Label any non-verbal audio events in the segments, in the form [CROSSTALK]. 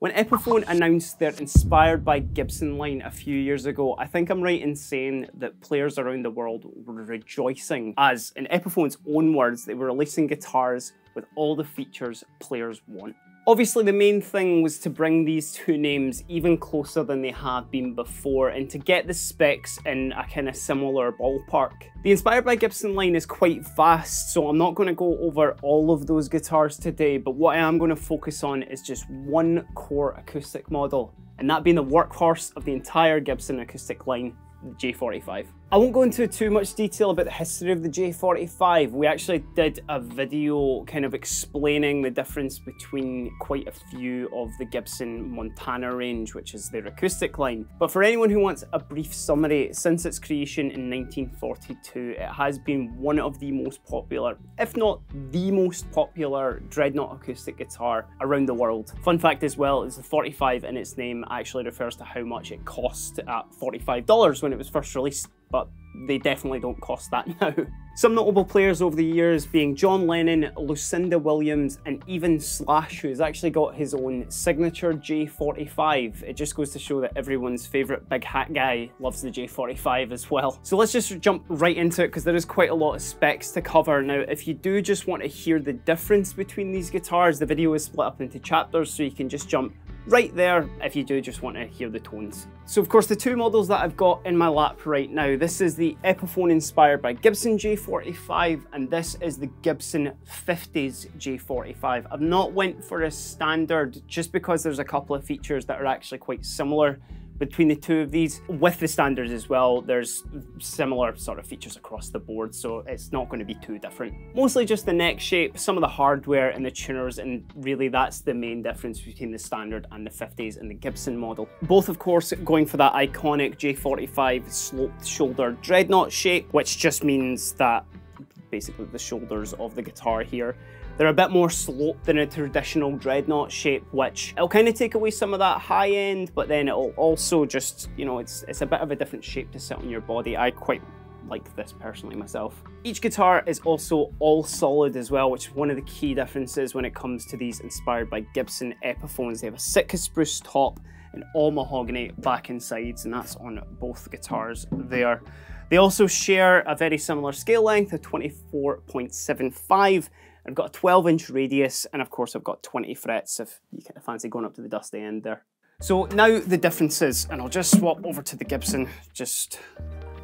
When Epiphone announced their Inspired by Gibson line a few years ago, I think I'm right in saying that players around the world were rejoicing as, in Epiphone's own words, they were releasing guitars with all the features players want. Obviously the main thing was to bring these two names even closer than they have been before and to get the specs in a kind of similar ballpark. The Inspired by Gibson line is quite vast so I'm not going to go over all of those guitars today but what I am going to focus on is just one core acoustic model and that being the workhorse of the entire Gibson acoustic line, the J45. I won't go into too much detail about the history of the J45. We actually did a video kind of explaining the difference between quite a few of the Gibson Montana range, which is their acoustic line. But for anyone who wants a brief summary, since its creation in 1942, it has been one of the most popular, if not the most popular dreadnought acoustic guitar around the world. Fun fact as well is the 45 in its name actually refers to how much it cost at $45 when it was first released but they definitely don't cost that [LAUGHS] now. Some notable players over the years being John Lennon, Lucinda Williams, and even Slash, who's actually got his own signature J45. It just goes to show that everyone's favourite big hat guy loves the J45 as well. So let's just jump right into it because there is quite a lot of specs to cover. Now, if you do just want to hear the difference between these guitars, the video is split up into chapters so you can just jump right there if you do just want to hear the tones. So of course the two models that I've got in my lap right now, this is the Epiphone inspired by Gibson J45 and this is the Gibson 50s J45. I've not went for a standard just because there's a couple of features that are actually quite similar between the two of these. With the standards as well, there's similar sort of features across the board, so it's not going to be too different. Mostly just the neck shape, some of the hardware and the tuners, and really that's the main difference between the standard and the 50s and the Gibson model. Both, of course, going for that iconic J45 sloped shoulder dreadnought shape, which just means that basically the shoulders of the guitar here they're a bit more sloped than a traditional dreadnought shape, which it'll kind of take away some of that high end, but then it'll also just, you know, it's, it's a bit of a different shape to sit on your body. I quite like this personally myself. Each guitar is also all solid as well, which is one of the key differences when it comes to these inspired by Gibson Epiphones. They have a Sitka spruce top and all mahogany back and sides, and that's on both guitars there. They also share a very similar scale length of 24.75 I've got a 12 inch radius and of course I've got 20 frets if you kind of fancy going up to the dusty end there. So now the differences and I'll just swap over to the Gibson just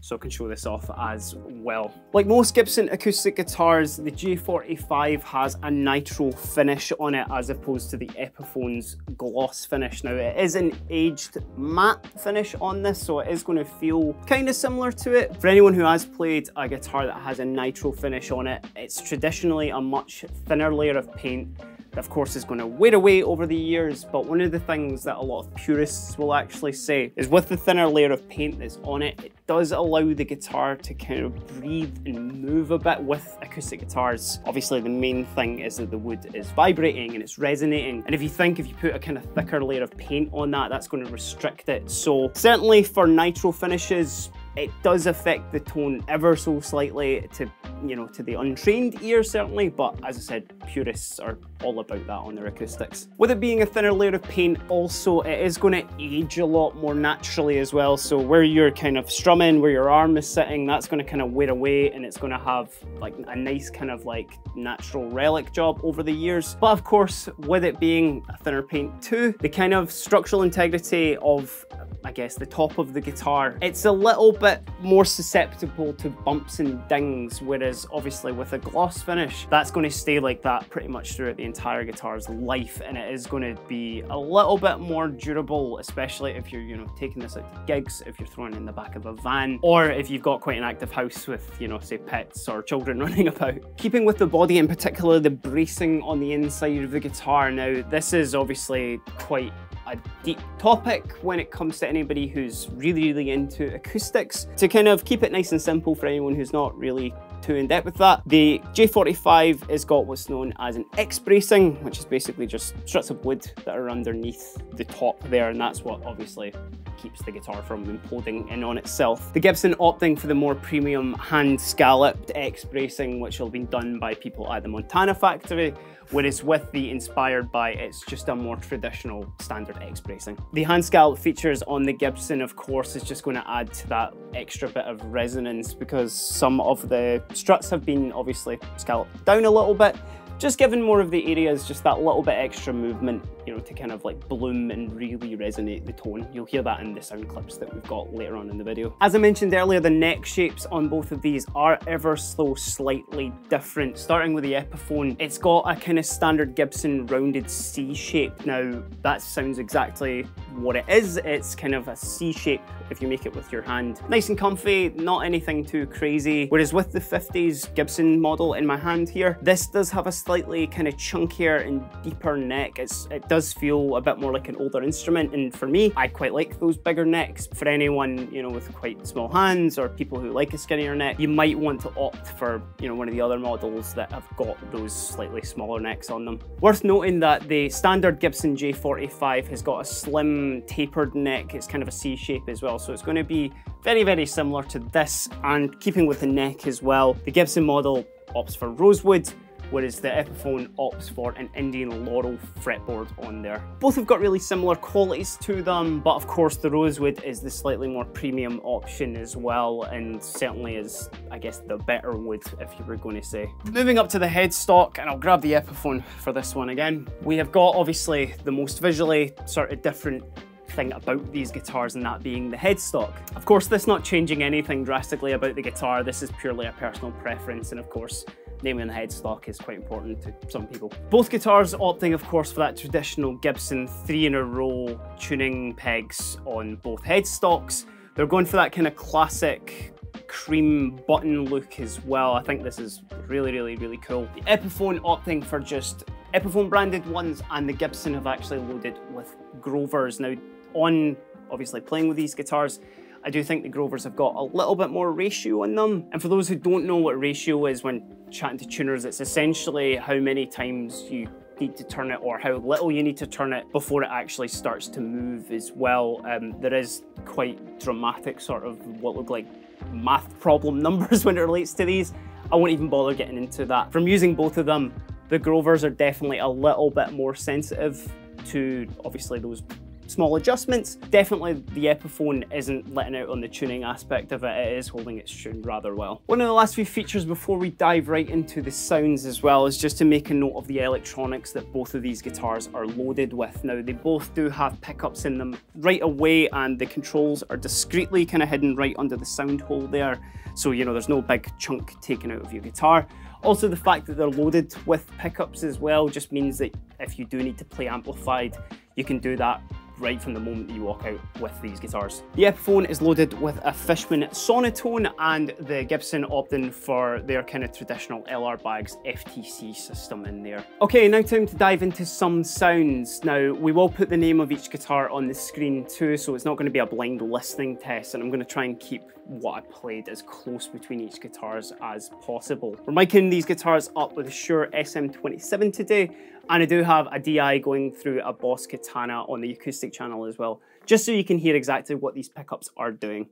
so I can show this off as well. Like most Gibson acoustic guitars, the J45 has a nitro finish on it as opposed to the Epiphone's gloss finish. Now it is an aged matte finish on this, so it is going to feel kind of similar to it. For anyone who has played a guitar that has a nitro finish on it, it's traditionally a much thinner layer of paint of course is going to wear away over the years, but one of the things that a lot of purists will actually say is with the thinner layer of paint that's on it, it does allow the guitar to kind of breathe and move a bit with acoustic guitars. Obviously the main thing is that the wood is vibrating and it's resonating, and if you think if you put a kind of thicker layer of paint on that, that's going to restrict it. So certainly for nitro finishes, it does affect the tone ever so slightly to, you know, to the untrained ear certainly, but as I said, purists are all about that on their acoustics. With it being a thinner layer of paint, also it is going to age a lot more naturally as well. So where you're kind of strumming, where your arm is sitting, that's going to kind of wear away and it's going to have like a nice kind of like natural relic job over the years. But of course, with it being a thinner paint too, the kind of structural integrity of I guess, the top of the guitar. It's a little bit more susceptible to bumps and dings, whereas obviously with a gloss finish, that's going to stay like that pretty much throughout the entire guitar's life, and it is going to be a little bit more durable, especially if you're, you know, taking this out to gigs, if you're throwing it in the back of a van, or if you've got quite an active house with, you know, say pets or children [LAUGHS] running about. Keeping with the body in particular, the bracing on the inside of the guitar. Now, this is obviously quite a deep topic when it comes to anybody who's really, really into acoustics. To kind of keep it nice and simple for anyone who's not really too in depth with that, the J45 has got what's known as an X bracing, which is basically just strips of wood that are underneath the top there, and that's what obviously keeps the guitar from imploding in on itself. The Gibson opting for the more premium hand scalloped X bracing, which will be done by people at the Montana factory, whereas with the Inspired by, it's just a more traditional standard X bracing. The hand scallop features on the Gibson, of course, is just going to add to that extra bit of resonance because some of the struts have been obviously scalloped down a little bit, just giving more of the areas just that little bit extra movement, you know, to kind of like bloom and really resonate the tone. You'll hear that in the sound clips that we've got later on in the video. As I mentioned earlier, the neck shapes on both of these are ever so slightly different. Starting with the Epiphone, it's got a kind of standard Gibson rounded C shape. Now, that sounds exactly what it is. It's kind of a C shape if you make it with your hand. Nice and comfy, not anything too crazy. Whereas with the 50s Gibson model in my hand here, this does have a slightly kind of chunkier and deeper neck. It's, it does feel a bit more like an older instrument. And for me, I quite like those bigger necks. For anyone, you know, with quite small hands or people who like a skinnier neck, you might want to opt for, you know, one of the other models that have got those slightly smaller necks on them. Worth noting that the standard Gibson J45 has got a slim tapered neck. It's kind of a C shape as well well. So it's going to be very, very similar to this and keeping with the neck as well. The Gibson model opts for rosewood, whereas the Epiphone opts for an Indian laurel fretboard on there. Both have got really similar qualities to them, but of course the rosewood is the slightly more premium option as well, and certainly is, I guess, the better wood, if you were going to say. Moving up to the headstock, and I'll grab the Epiphone for this one again. We have got, obviously, the most visually sort of different thing about these guitars and that being the headstock. Of course, this not changing anything drastically about the guitar, this is purely a personal preference and of course, naming the headstock is quite important to some people. Both guitars opting, of course, for that traditional Gibson three in a row tuning pegs on both headstocks. They're going for that kind of classic cream button look as well. I think this is really, really, really cool. The Epiphone opting for just Epiphone branded ones and the Gibson have actually loaded with Grovers. Now, on obviously playing with these guitars, I do think the Grovers have got a little bit more ratio on them. And for those who don't know what ratio is when chatting to tuners, it's essentially how many times you need to turn it or how little you need to turn it before it actually starts to move as well. Um, there is quite dramatic sort of what look like math problem [LAUGHS] numbers when it relates to these. I won't even bother getting into that. From using both of them, the Grovers are definitely a little bit more sensitive to obviously those small adjustments. Definitely the Epiphone isn't letting out on the tuning aspect of it, it is holding its tune rather well. One of the last few features before we dive right into the sounds as well is just to make a note of the electronics that both of these guitars are loaded with. Now they both do have pickups in them right away and the controls are discreetly kind of hidden right under the sound hole there. So you know there's no big chunk taken out of your guitar. Also the fact that they're loaded with pickups as well just means that if you do need to play amplified, you can do that right from the moment you walk out with these guitars. The Epiphone is loaded with a Fishman Sonitone and the Gibson opting for their kind of traditional LR Baggs VTC system in there. Okay, now time to dive into some sounds. Now, we will put the name of each guitar on the screen too, so it's not going to be a blind listening test, and I'm going to try and keep what I played as close between each guitars as possible. We're miking these guitars up with a Shure SM27 today, and I do have a DI going through a Boss Katana on the acoustic channel as well, just so you can hear exactly what these pickups are doing.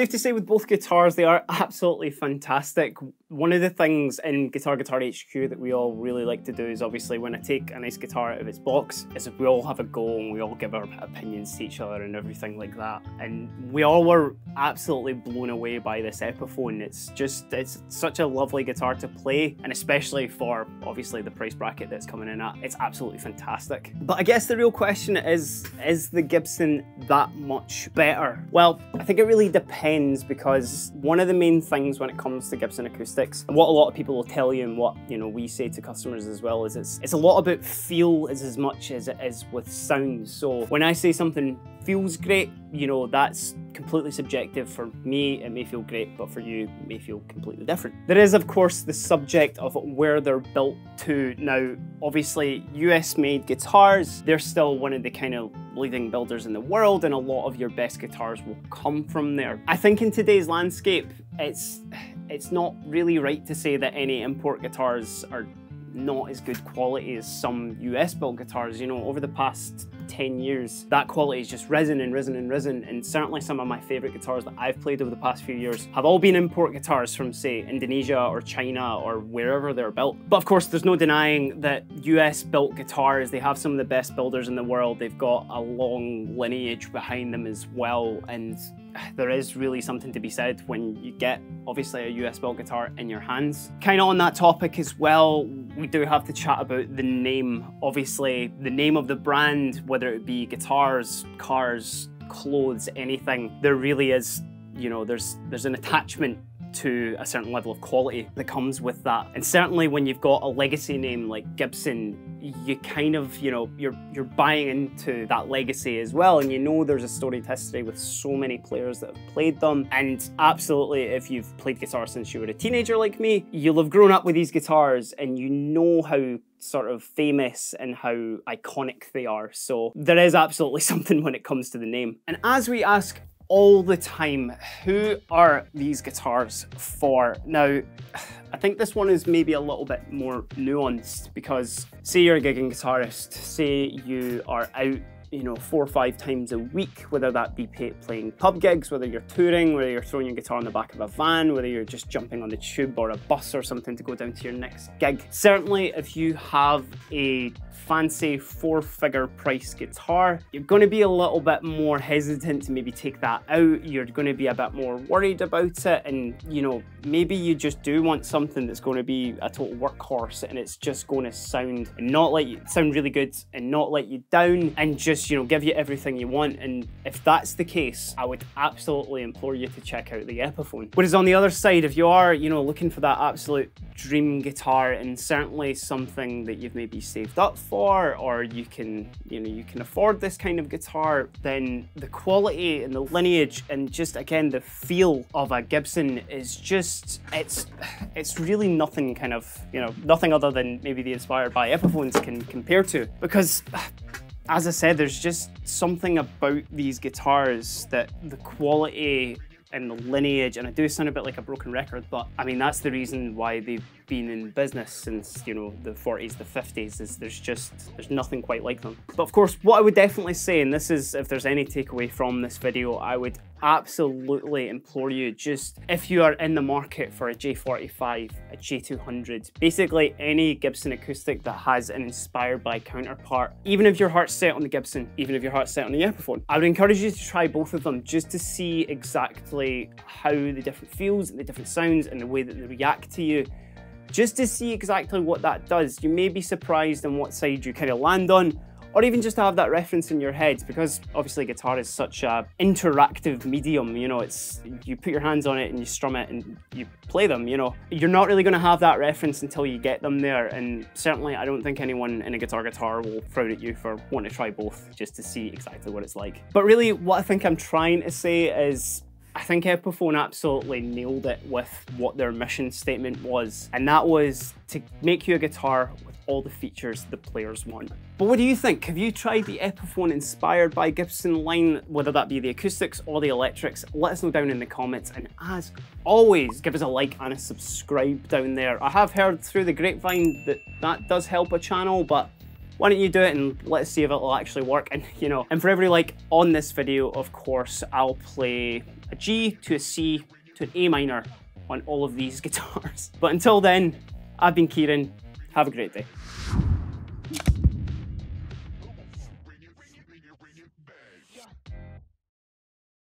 Safe to say with both guitars, they are absolutely fantastic. One of the things in Guitar Guitar HQ that we all really like to do is obviously when I take a nice guitar out of its box, is we all have a go and we all give our opinions to each other and everything like that. And we all were absolutely blown away by this Epiphone. It's just, it's such a lovely guitar to play, and especially for obviously the price bracket that's coming in at, it's absolutely fantastic. But I guess the real question is, is the Gibson that much better? Well, I think it really depends because one of the main things when it comes to Gibson acoustics and what a lot of people will tell you and what you know we say to customers as well is it's it's a lot about feel as as much as it is with sound. So when I say something feels great, you know, that's completely subjective. For me, it may feel great, but for you, it may feel completely different. There is, of course, the subject of where they're built to. Now, obviously, US made guitars, they're still one of the kind of leading builders in the world, and a lot of your best guitars will come from there. I think in today's landscape, it's it's not really right to say that any import guitars are not as good quality as some US built guitars. You know, over the past 10 years, that quality has just risen and risen and risen. And certainly some of my favorite guitars that I've played over the past few years have all been import guitars from, say, Indonesia or China or wherever they're built. But of course, there's no denying that US built guitars, they have some of the best builders in the world. They've got a long lineage behind them as well. And there is really something to be said when you get obviously a US built guitar in your hands. Kind of on that topic as well, we do have to chat about the name. Obviously, the name of the brand, whether it be guitars, cars, clothes, anything, there really is, you know, there's there's an attachment to a certain level of quality that comes with that. And certainly when you've got a legacy name like Gibson, you kind of, you know, you're you're buying into that legacy as well. And you know there's a storied history with so many players that have played them. And absolutely, if you've played guitar since you were a teenager like me, you'll have grown up with these guitars and you know how sort of famous and how iconic they are. So there is absolutely [LAUGHS] something when it comes to the name. And as we ask all the time, who are these guitars for? Now, [SIGHS] I think this one is maybe a little bit more nuanced because say you're a gigging guitarist, say you are out you know, four or five times a week, whether that be playing pub gigs, whether you're touring, whether you're throwing your guitar in the back of a van, whether you're just jumping on the tube or a bus or something to go down to your next gig. Certainly, if you have a fancy four figure price guitar, you're going to be a little bit more hesitant to maybe take that out. You're going to be a bit more worried about it. And, you know, maybe you just do want something that's going to be a total workhorse and it's just going to sound and not let you sound really good and not let you down and just, you know, give you everything you want. And if that's the case, I would absolutely implore you to check out the Epiphone. Whereas on the other side, if you are, you know, looking for that absolute dream guitar and certainly something that you've maybe saved up for, for or you can you know you can afford this kind of guitar then the quality and the lineage and just again the feel of a Gibson is just it's it's really nothing kind of you know nothing other than maybe the inspired by Epiphones can compare to because as I said, there's just something about these guitars that the quality and the lineage, and I do sound a bit like a broken record, but I mean, that's the reason why they've been in business since, you know, the 40s, the 50s, is there's just, there's nothing quite like them. But of course, what I would definitely say, and this is, if there's any takeaway from this video, I would absolutely implore you, just if you are in the market for a J45, a J200, basically any Gibson acoustic that has an inspired by counterpart, even if your heart's set on the Gibson, even if your heart's set on the Epiphone, I would encourage you to try both of them just to see exactly how the different feels and the different sounds and the way that they react to you just to see exactly what that does. You may be surprised on what side you kind of land on, or even just to have that reference in your head because obviously guitar is such a interactive medium you know it's you put your hands on it and you strum it and you play them you know you're not really going to have that reference until you get them there and certainly I don't think anyone in a guitar guitar will frown at you for wanting to try both just to see exactly what it's like but really what I think I'm trying to say is I think Epiphone absolutely nailed it with what their mission statement was, and that was to make you a guitar with all the features the players want. But what do you think? Have you tried the Epiphone inspired by Gibson line, whether that be the acoustics or the electrics? Let us know down in the comments, and as always, give us a like and a subscribe down there. I have heard through the grapevine that that does help a channel, but why don't you do it and let's see if it'll actually work and you know and for every like on this video of course I'll play a G to a C to an A minor on all of these [LAUGHS] guitars. But until then, I've been Keiran. Have a great day.